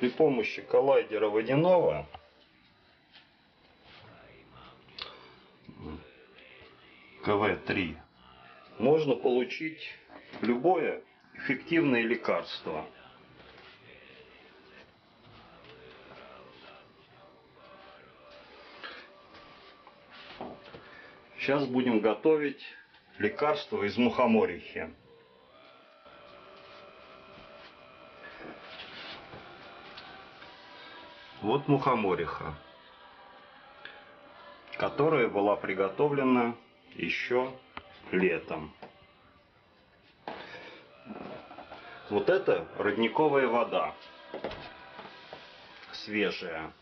при помощи коллайдера водяного КВ-3 можно получить любое эффективное лекарство. Сейчас будем готовить лекарство из мухоморихи. Вот мухомориха, которая была приготовлена еще летом. Вот это родниковая вода, свежая.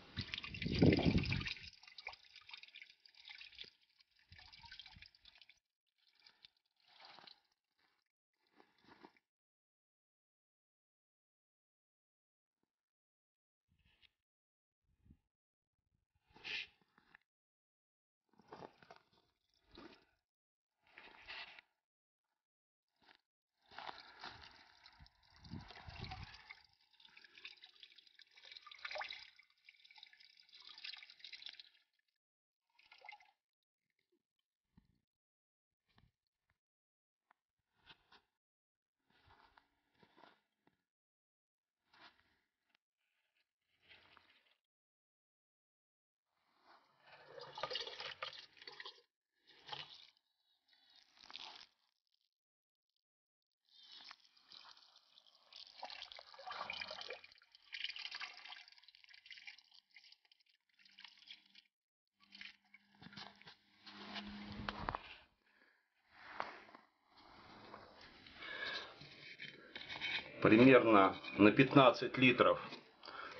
Примерно на 15 литров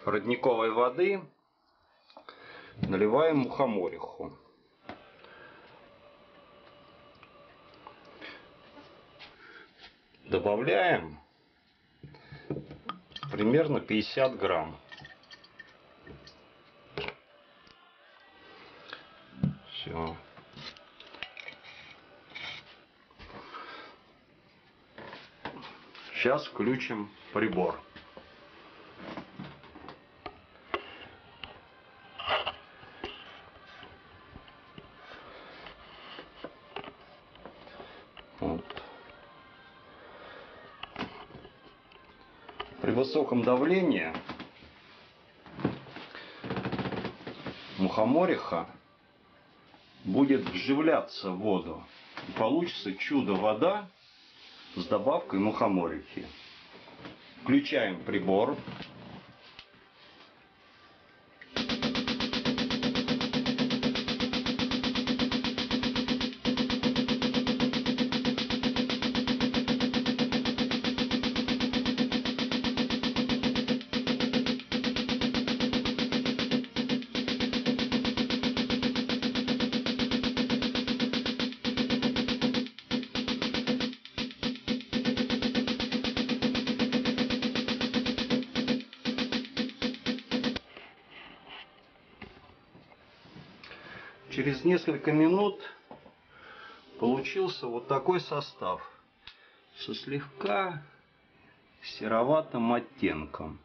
родниковой воды наливаем мухомориху. Добавляем примерно 50 грамм. Сейчас включим прибор. Вот. При высоком давлении мухомориха будет вживляться в воду. Получится чудо-вода с добавкой мухоморихи. Включаем прибор. Через несколько минут получился вот такой состав со слегка сероватым оттенком.